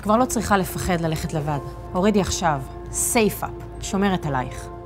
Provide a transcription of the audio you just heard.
את כבר לא צריכה לפחד ללכת לבד. הורידי עכשיו, סייף אפ, שומרת עלייך.